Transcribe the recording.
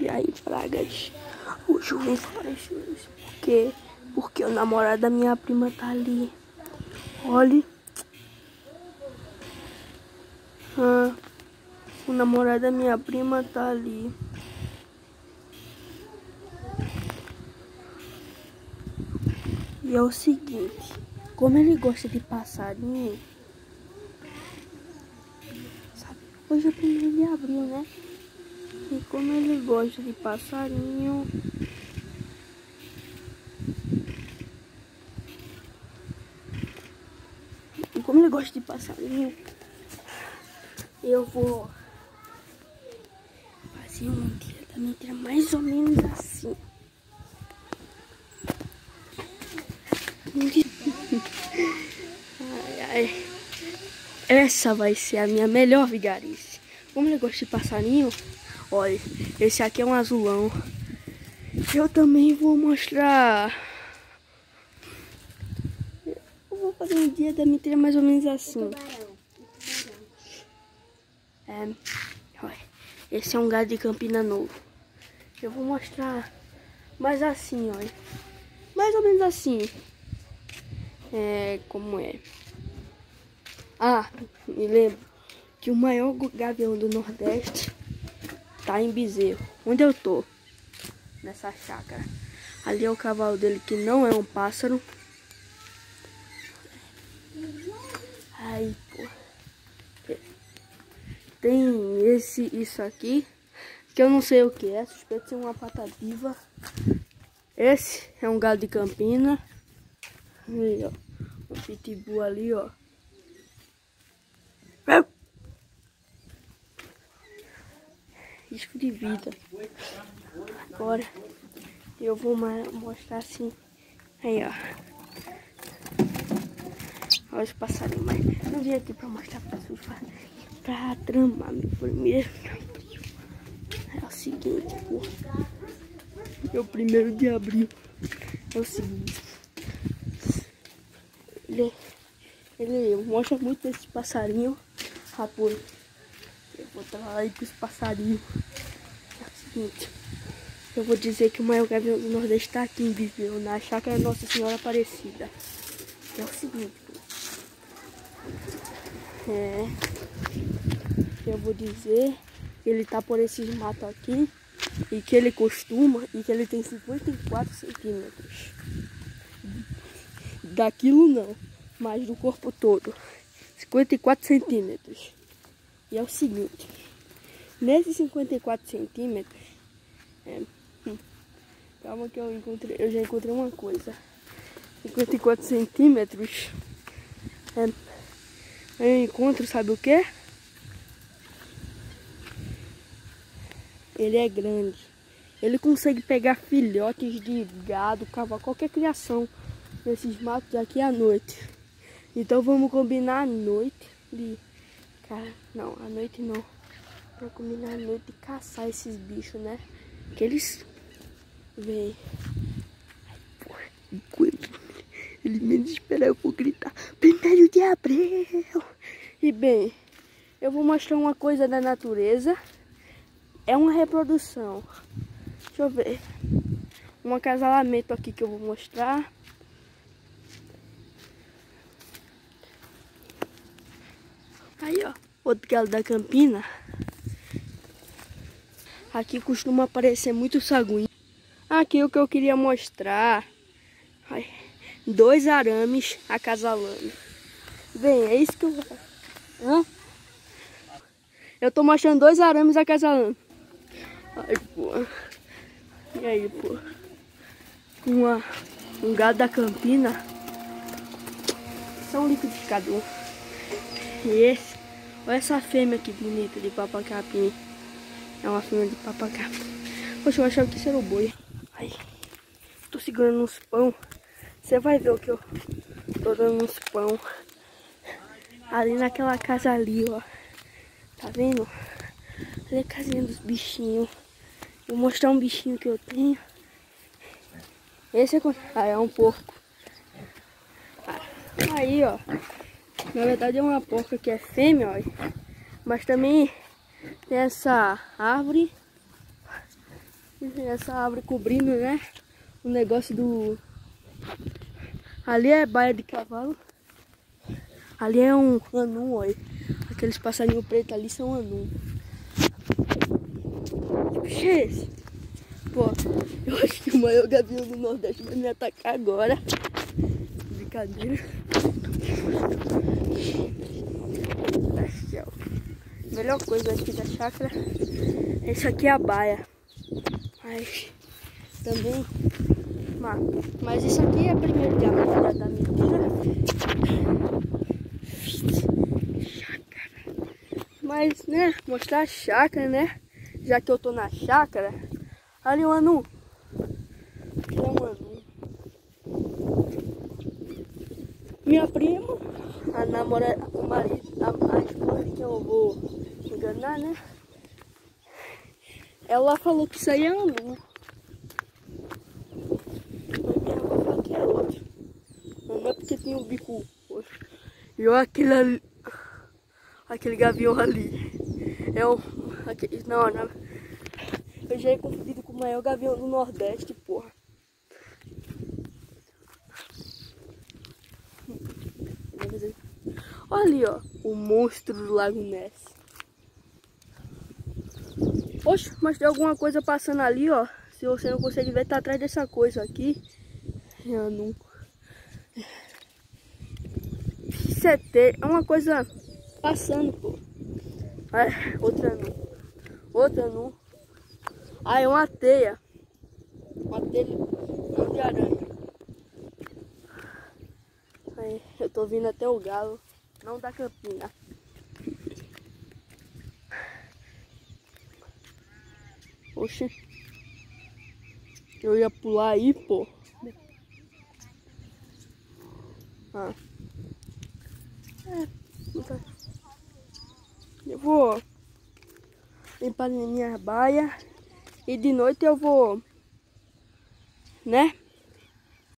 E aí, Bragas, hoje eu vim falar isso porque, porque o namorado da minha prima tá ali. Olha. Ah, o namorado da minha prima tá ali. E é o seguinte, como ele gosta de passarinho, sabe? Hoje é primeiro de abril, né? E como ele gosta de passarinho, e como ele gosta de passarinho, eu vou fazer um dia da mentira mais ou menos assim. Ai, ai. Essa vai ser a minha melhor vigarice. Como ele gosta de passarinho, olha, esse aqui é um azulão. Eu também vou mostrar. Eu vou fazer um dia da mentira mais ou menos assim. É, esse é um gado de Campina Novo. Eu vou mostrar mais assim, olha. Mais ou menos assim. É, como é? Ah, me lembro que o maior gavião do Nordeste tá em Bezerro. Onde eu tô? Nessa chácara. Ali é o cavalo dele que não é um pássaro. Aí, pô. Tem esse, isso aqui, que eu não sei o que é. Suspeito ser uma patativa. Esse é um gado de Campina. Aí, ó. Um pitbull ali, ó. Risco de vida. Agora eu vou mostrar assim. Aí, ó. Olha os passarinhos. Mas não vim aqui pra mostrar pra vocês. Pra tramar meu primeiro É o seguinte, pô. Meu primeiro de abril. É o seguinte. Ele, ele mostra muito esse passarinho. Raposo. Eu vou trabalhar aí com os passarinhos. Seguinte. Eu vou dizer que o maior gavião do Nordeste está aqui em Viseu, na chácara Nossa Senhora Aparecida. É o seguinte. É. Eu vou dizer que ele tá por esses matos aqui. E que ele costuma. E que ele tem 54 centímetros daquilo não, mas do corpo todo. 54 centímetros. E é o seguinte, nesses 54 centímetros, é, hum, calma que eu encontrei, eu já encontrei uma coisa. 54 centímetros, é, eu encontro, sabe o que? Ele é grande. Ele consegue pegar filhotes de gado, cavalo, qualquer criação nesses matos aqui à noite. Então vamos combinar à noite de. Cara, não, à noite não. Vamos combinar à noite de caçar esses bichos, né? Que eles vêm. Enquanto ele menos esperar, eu vou gritar: Primeiro de abril! E bem, eu vou mostrar uma coisa da natureza. É uma reprodução. Deixa eu ver. Um acasalamento aqui que eu vou mostrar. Aí, ó, outro galo da Campina. Aqui costuma aparecer muito saguinho. Aqui o que eu queria mostrar. Dois arames acasalando. Bem, é isso que eu. Hã? Eu tô mostrando dois arames acasalando. Ai, pô. E aí, pô. Uma, um gado da Campina. São liquidificador. E esse Olha essa fêmea aqui bonita de papacapim. É uma fêmea de papacapim. Poxa, eu achava que isso era o boi. Aí, tô segurando uns pão. Você vai ver o que eu tô dando uns pão. Ali naquela casa ali, ó. Tá vendo? Olha a casinha dos bichinhos. Vou mostrar um bichinho que eu tenho. Esse é... Ah, é um porco. Aí, ó. Na verdade é uma porca que é fêmea, ó. Mas também essa árvore. Essa árvore cobrindo, né? O negócio do... Ali é baia de cavalo. Ali é um anum, olha. Aqueles passarinhos pretos ali são anum. Que bicho é esse? Pô, eu acho que o maior gavião do Nordeste vai me atacar agora. Brincadeira. Melhor coisa aqui da chácara. Esse aqui é a baia. Mas também. Mas, isso aqui é primeiro de amarra da mentira. Chácara. Mas, né, mostrar a chácara, né? Já que eu tô na chácara. Ali o anu. Aqui é um anu. Minha prima, a namorada, o marido, a, a esposa que eu vou enganar, né? Ela falou que isso aí é que é. Não é porque tem um bico E olha aquele ali. Aquele gavião ali. É um. Aquele, não, não. Eu já ia confundido com o maior gavião do Nordeste, porra. Olha ali, ó. O monstro do Lago Ness. Oxe, mas tem alguma coisa passando ali, ó. Se você não consegue ver, tá atrás dessa coisa aqui. Eu é, ter... é uma coisa passando, pô. É, outra não. Outra não. Ah, é uma teia. Uma teia de aranha. Aí, eu tô vindo até o galo, não da campina. Oxe. Eu ia pular aí, pô. Ah. É, eu vou limpar minha baia. E de noite eu vou, né?